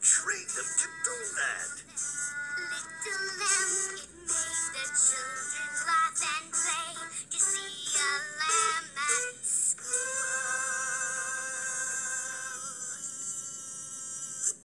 treat them to